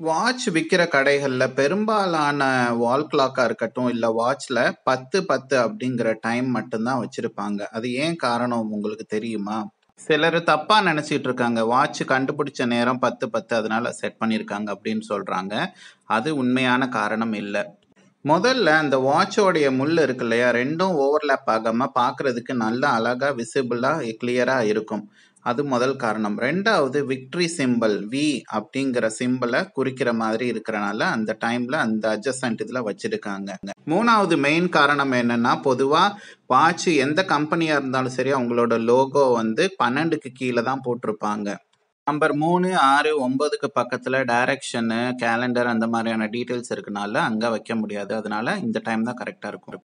Watch விற்கிற கடைகளில் பெரும்பாலான வால் கிளாக்காக இருக்கட்டும், இல்லை வாட்ச்சில் பத்து பத்து அப்படிங்கிற டைம் மட்டும்தான் வச்சுருப்பாங்க அது ஏன் காரணம் உங்களுக்கு தெரியுமா? சிலர் தப்பாக நினச்சிட்டு இருக்காங்க. வாட்ச் கண்டுபிடிச்ச நேரம் பத்து பத்து அதனால் செட் பண்ணியிருக்காங்க அப்படின்னு சொல்கிறாங்க அது உண்மையான காரணம் இல்லை முதல்ல அந்த வாட்சோடைய முள் இருக்கு இல்லையா? ரெண்டும் ஓவர்லேப் ஆகாமல் பார்க்குறதுக்கு நல்லா அழகாக விசிபிளாக க்ளியராக இருக்கும். அது முதல் காரணம். ரெண்டாவது விக்ட்ரி சிம்பல் வி அப்படிங்கிற சிம்பிளை குறிக்கிற மாதிரி இருக்கிறனால அந்த டைம்ல அந்த அட்ஜஸ்டன்ட் இதில் வச்சிருக்காங்க. மூணாவது மெயின் காரணம் என்னன்னா, பொதுவாக வாட்ச் எந்த கம்பெனியாக இருந்தாலும் சரி, அவங்களோட லோகோ வந்து பன்னெண்டுக்கு கீழே தான் போட்டிருப்பாங்க. நம்பர் மூணு ஆறு ஒம்பதுக்கு பக்கத்தில் டைரக்ஷனு, கேலண்டர் அந்த மாதிரியான டீட்டெயில்ஸ் இருக்கனால, அங்கே வைக்க முடியாது. அதனால இந்த டைம் தான் கரெக்டாக இருக்கும்.